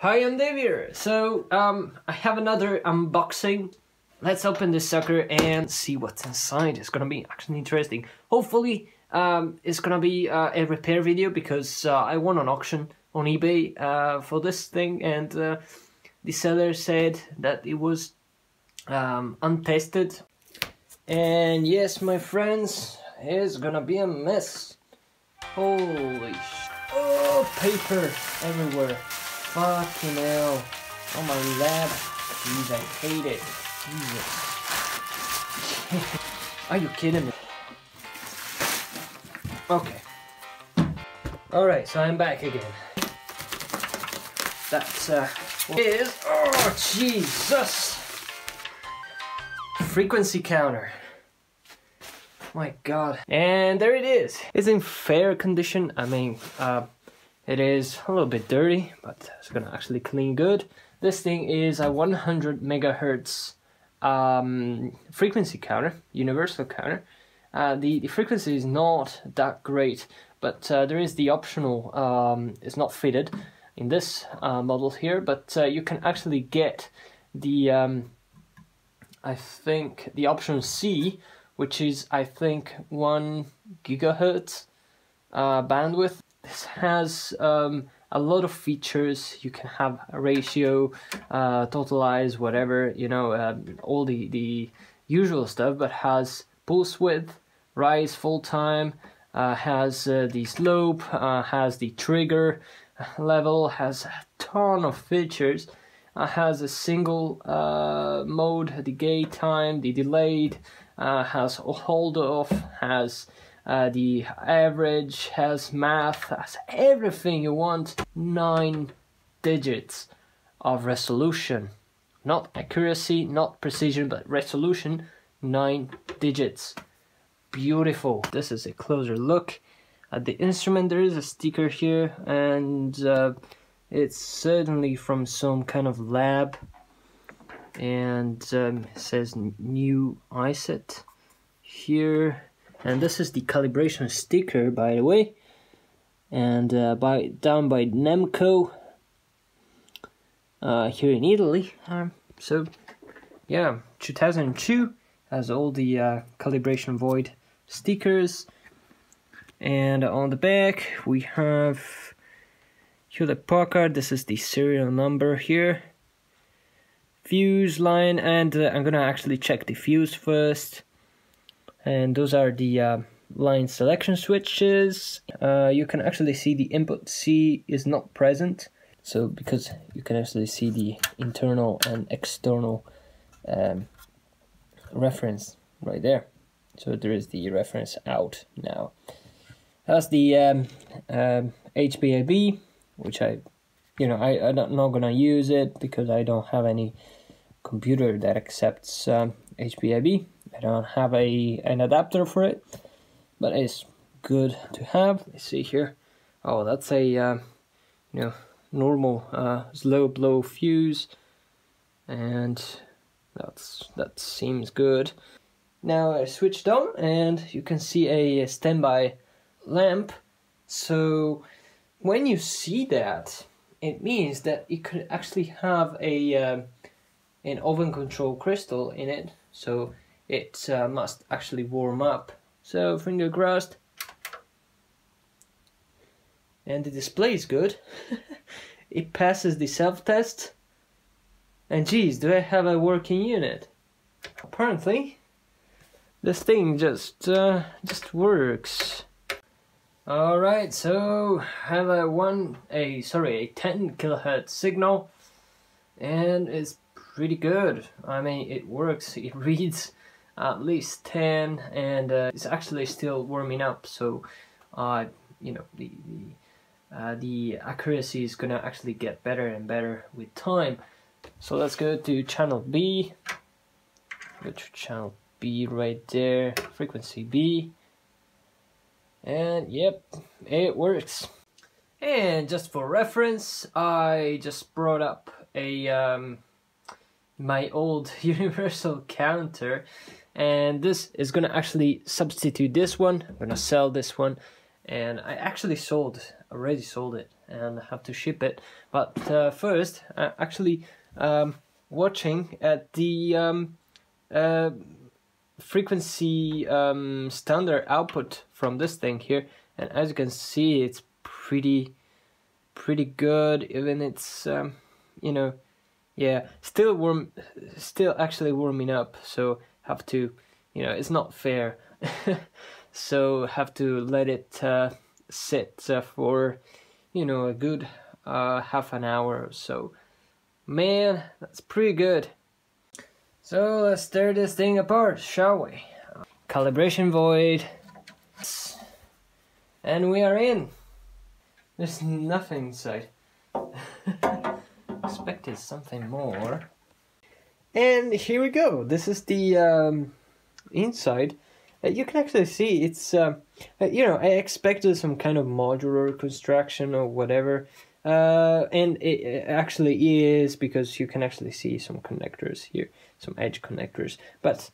Hi, I'm Davier. So, um, I have another unboxing. Let's open this sucker and see what's inside. It's gonna be actually interesting. Hopefully, um, it's gonna be uh, a repair video because uh, I won an auction on eBay uh, for this thing and uh, the seller said that it was um, untested. And yes, my friends, it's gonna be a mess. Holy sh... Oh, paper everywhere. Fucking hell. Oh my lab. Jeez, I hate it. Jesus. Are you kidding me? Okay. Alright, so I'm back again. That's, uh, is... Oh, Jesus! Frequency counter. My god. And there it is. It's in fair condition. I mean, uh, it is a little bit dirty, but it's gonna actually clean good. This thing is a 100 megahertz um, frequency counter, universal counter. Uh, the, the frequency is not that great, but uh, there is the optional, um, it's not fitted in this uh, model here, but uh, you can actually get the, um, I think, the option C, which is, I think, 1 gigahertz uh, bandwidth this has um, a lot of features. You can have a ratio, uh, totalize, whatever, you know, uh, all the, the usual stuff, but has pulse width, rise fall time, uh, has uh, the slope, uh, has the trigger level, has a ton of features, uh, has a single mode, the gate time, the delayed, has hold off, has uh, the average has math, has everything you want. Nine digits of resolution. Not accuracy, not precision, but resolution. Nine digits. Beautiful. This is a closer look at the instrument. There is a sticker here and uh, it's certainly from some kind of lab and um, says new iSet here and this is the calibration sticker by the way. And uh, by down by Nemco. Uh, here in Italy. Um, so yeah 2002 has all the uh, calibration void stickers. And on the back we have Hewlett Packard. This is the serial number here. Fuse line and uh, I'm gonna actually check the fuse first and those are the uh, line selection switches. Uh, you can actually see the input C is not present, so because you can actually see the internal and external um, reference right there. So there is the reference out now. That's the um, um, HPIB, which I, you know, I, I'm not gonna use it because I don't have any computer that accepts um, HPIB. I don't have a an adapter for it, but it's good to have. Let's see here. Oh, that's a uh, you know normal uh, slow blow fuse, and that's that seems good. Now I switched on, and you can see a standby lamp. So when you see that, it means that it could actually have a uh, an oven control crystal in it. So it uh, must actually warm up. So finger crossed. And the display is good. it passes the self-test. And geez, do I have a working unit? Apparently, this thing just uh, just works. All right, so I have a one a sorry a 10 kilohertz signal, and it's pretty good. I mean, it works. It reads at least 10 and uh, it's actually still warming up so uh, you know the the, uh, the accuracy is gonna actually get better and better with time. So let's go to channel B. Go to channel B right there frequency B. And yep it works. And just for reference I just brought up a um, my old universal counter and this is gonna actually substitute this one I'm gonna sell this one and I actually sold already sold it and have to ship it. But uh, first, uh, actually um, watching at the um, uh, frequency um, standard output from this thing here, and as you can see, it's pretty pretty good. Even it's um, you know yeah still warm, still actually warming up. So have to you know it's not fair. so have to let it uh, sit uh, for you know a good uh, half an hour or so. Man that's pretty good. So let's tear this thing apart shall we? Calibration void. And we are in. There's nothing inside. Expected something more and here we go. This is the um, inside. Uh, you can actually see it's uh, uh, you know I expected some kind of modular construction or whatever. Uh, and it actually is because you can actually see some connectors here some edge connectors. But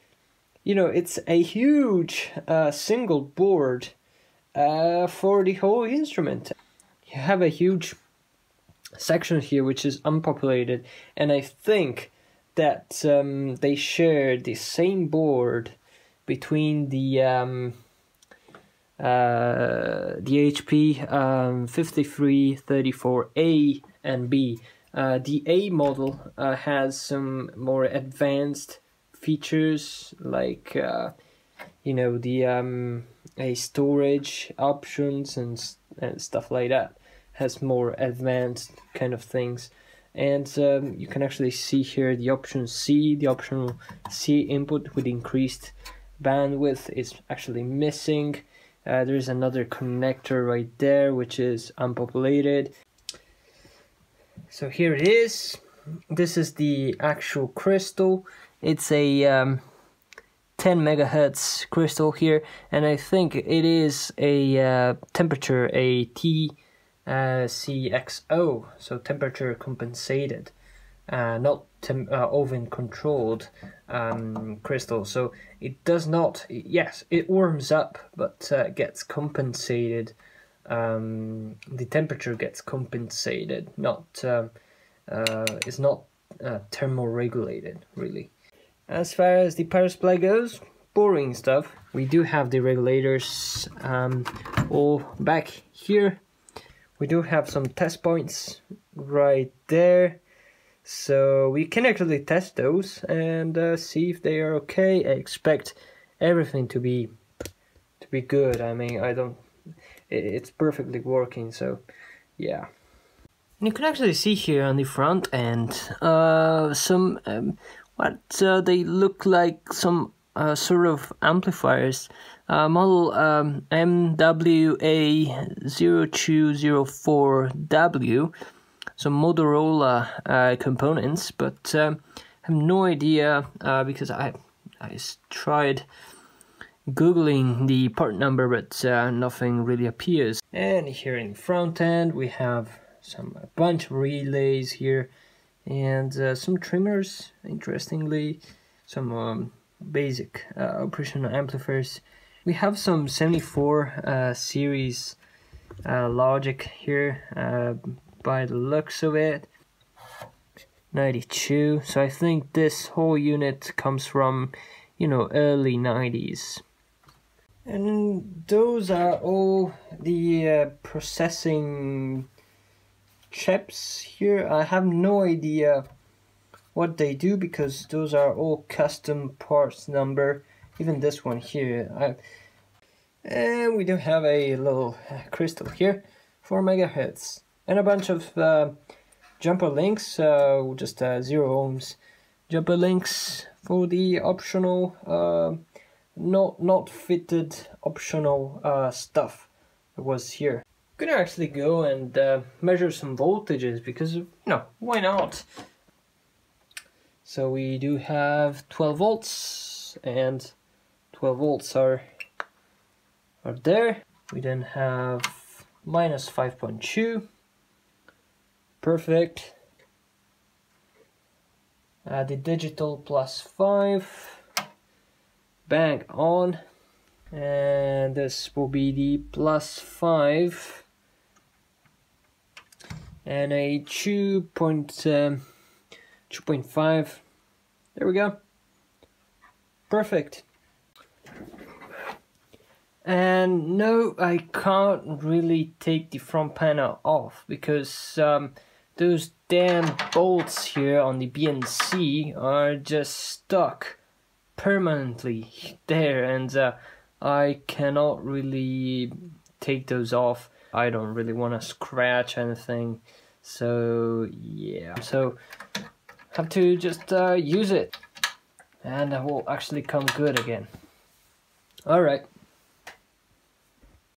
you know it's a huge uh, single board uh, for the whole instrument. You have a huge section here which is unpopulated. And I think that um, they share the same board between the um, uh, the HP um, 5334A and B. Uh, the A model uh, has some more advanced features like uh, you know the um, a storage options and, and stuff like that has more advanced kind of things and um, you can actually see here the option C the optional C input with increased bandwidth is actually missing. Uh, there's another connector right there which is unpopulated. So here it is. This is the actual crystal. It's a um, 10 megahertz crystal here and I think it is a uh, temperature a T uh, CXO so temperature compensated uh, not tem- uh, oven controlled um, crystal. So it does not, yes, it warms up, but uh, gets compensated. Um, the temperature gets compensated, not uh, uh, it's not uh, thermoregulated really. As far as the power supply goes, boring stuff. We do have the regulators um, all back here. We do have some test points right there so we can actually test those and uh, see if they are okay. I expect everything to be to be good. I mean, I don't. It's perfectly working. So, yeah. And you can actually see here on the front end uh, some um, what uh, they look like some uh, sort of amplifiers. Uh, model um, MWA0204W some Motorola uh, components, but um, I have no idea uh, because I I tried googling the part number, but uh, nothing really appears. And here in front end we have some a bunch of relays here and uh, some trimmers. Interestingly, some um, basic uh, operational amplifiers. We have some 74 uh, series logic here by the looks of it. 92. So I think this whole unit comes from, you know, early 90s. And those are all the uh, processing chips here. I have no idea what they do because those are all custom parts number. Even this one here. I, and we do have a little crystal here, 4 megahertz and a bunch of uh, jumper links, uh, just uh, zero ohms jumper links for the optional, uh, not not fitted optional uh, stuff that was here. I'm gonna actually go and uh, measure some voltages because you know why not. So we do have 12 volts and 12 volts are are there. We then have minus 5.2 perfect uh, the digital plus 5 bang on and this will be the plus 5 and a 2. Um, 2.5 there we go. Perfect. And no I can't really take the front panel off because um, those damn bolts here on the BNC are just stuck permanently there and uh, I cannot really take those off. I don't really want to scratch anything. So yeah. So have to just uh, use it. And it will actually come good again. Alright